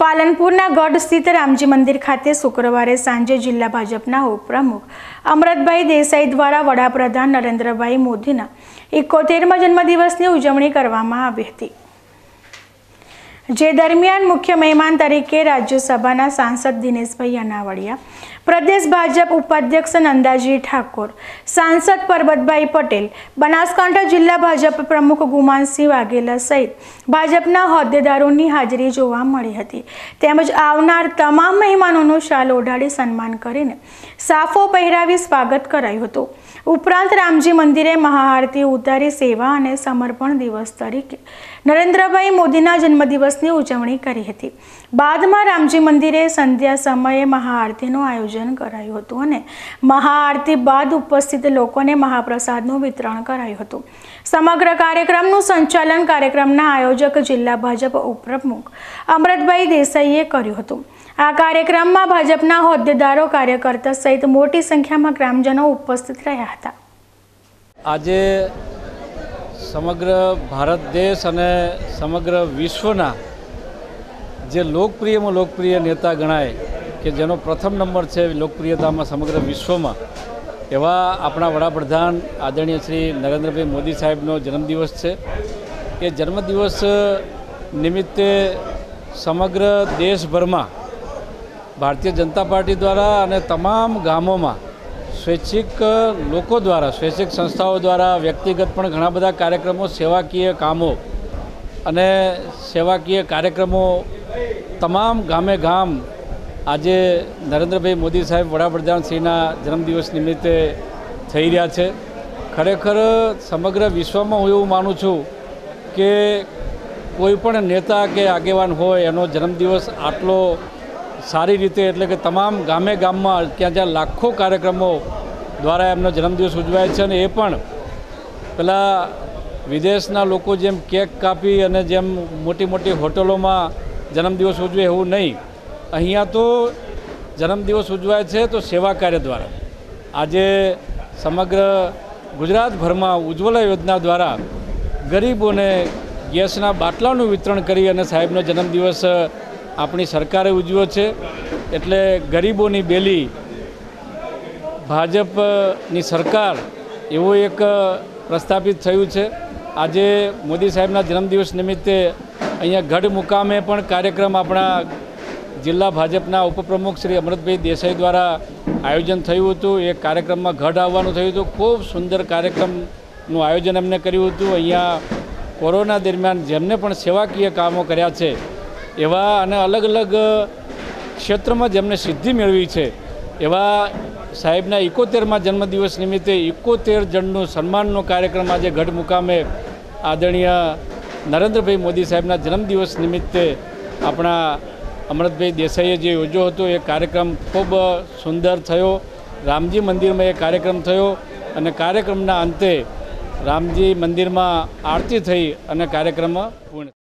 પાલનપુરના ગઢ સ્થિત રામજી મંદિર ખાતે શુક્રવારે સાંજે જિલ્લા ભાજપના ઉપપ્રમુખ અમરતભાઈ દેસાઈ દ્વારા વડાપ્રધાન નરેન્દ્રભાઈ મોદીના એકોતેરમા જન્મદિવસની ઉજવણી કરવામાં આવી હતી. જે દરમિયાન મુખ્ય મહેમાન તરીકે રાજ્યસભાના સાંસદ દિનેશભાઈ અનાવડિયા પ્રદેશ ભાજપ ઉપાધ્યક્ષ નંદાજી ઠાકોર, સાંસદ પરબતભાઈ પટેલ, બનાસકાંઠા જિલ્લા ભાજપ પ્રમુખ ગુમાનસિંહ વાઘેલા સહિત ભાજપના હોદ્દેદારોની હાજરી જોવા મળી હતી. તેમજ આવનાર તમામ મહેમાનોનું શાલ ઓઢાડી સન્માન કરીને સાફો પહેરાવી સ્વાગત કરાયું હતું. ઉપરાંત રામજી મંદિરે મહાઆરતી ઉતારી સેવા અને સમર્પણ દિવસ તરીકે નરેન્દ્રભાઈ મોદીના જન્મદિવસની ઉજવણી કરી હતી. બાદમાં રામજી મંદિરે સંધ્યા સમયે મહાઆરતીનું આયોજન કરાયું હતું અને મહાઆરતી બાદ ઉપસ્થિત લોકોને મહાપ્રસાદનું વિતરણ કરાયું હતું. સમગ્ર કાર્યક્રમનું સંચાલન કાર્યક્રમના આયોજક જિલ્લા ભાજપ ઉપપ્રમુખ અમરતભાઈ દેસાઈએ કર્યું હતું. આ કાર્યક્રમમાં ભાજપના હોદ્દેદારો, કાર્યકર્તા સહિત મોટી સંખ્યામાં ગ્રામજનો ઉપસ્થિત રહ્યા હતા. આજે સમગ્ર ભારત દેશ અને સમગ્ર વિશ્વના જે લોકપ્રિયમાં લોકપ્રિય નેતા ગણાય કે જેનો પ્રથમ નંબર છે લોકપ્રિયતામાં સમગ્ર વિશ્વમાં, એવા આપણા વડાપ્રધાન આદરણીય શ્રી નરેન્દ્રભાઈ મોદી સાહેબનો જન્મદિવસ છે. એ જન્મદિવસ નિમિત્તે સમગ્ર દેશભરમાં ભારતીય જનતા પાર્ટી દ્વારા અને તમામ ગામોમાં સ્વૈચ્છિક લોકો દ્વારા, સ્વૈચ્છિક સંસ્થાઓ દ્વારા વ્યક્તિગત પણ ઘણા બધા કાર્યક્રમો, સેવાકીય કામો અને સેવાકીય કાર્યક્રમો તમામ ગામે ગામ આજે નરેન્દ્રભાઈ મોદી સાહેબ વડાપ્રધાન શ્રીના જન્મદિવસ નિમિત્તે થઈ રહ્યા છે. ખરેખર સમગ્ર વિશ્વમાં હું એવું માનું છું કે કોઈ પણ નેતા કે આગેવાન હોય એનો જન્મદિવસ આટલો સારી રીતે એટલે કે તમામ ગામે ગામમાં ત્યાં જ્યાં લાખો કાર્યક્રમો દ્વારા એમનો જન્મદિવસ ઉજવાય છે અને એ પણ પેલા વિદેશના લોકો જેમ કેક કાપી અને જેમ મોટી મોટી હોટલોમાં જન્મદિવસ ઉજવે એવું નહીં. અહીંયા તો જન્મદિવસ ઉજવાય છે તો સેવા કાર્ય દ્વારા. આજે સમગ્ર ગુજરાતભરમાં ઉજ્જવલા યોજના દ્વારા ગરીબોને ગેસના બાટલાનું વિતરણ કરી અને સાહેબનો જન્મદિવસ આપણી સરકારે ઉજવ્યો છે. એટલે ગરીબોની બેલી ભાજપની સરકાર એવું એક પ્રસ્થાપિત થયું છે. આજે મોદી સાહેબના જન્મદિવસ નિમિત્તે અહીંયા ગઢ મુકામે પણ કાર્યક્રમ આપણા જિલ્લા ભાજપના ઉપપ્રમુખ શ્રી અમૃતભાઈ દેસાઈ દ્વારા આયોજન થયું હતું. એ કાર્યક્રમમાં ગઢ આવવાનું થયું હતું. ખૂબ સુંદર કાર્યક્રમનું આયોજન એમને કર્યું હતું. અહીંયા કોરોના દરમિયાન જેમને પણ સેવાકીય કામો કર્યા છે એવા અને અલગ અલગ ક્ષેત્રમાં જેમને સિદ્ધિ મેળવી છે, એવા સાહેબના એકોતેરમાં જન્મદિવસ નિમિત્તે એકોતેર જણનું સન્માનનો કાર્યક્રમ આજે ગઢ મુકામે આદરણીય નરેન્દ્રભાઈ મોદી સાહેબના જન્મદિવસ નિમિત્તે આપણા અમૃતભાઈ દેસાઈએ જે યોજ્યો હતો, એ કાર્યક્રમ ખૂબ સુંદર થયો. રામજી મંદિરમાં એ કાર્યક્રમ થયો અને કાર્યક્રમના અંતે રામજી મંદિરમાં આરતી થઈ અને કાર્યક્રમ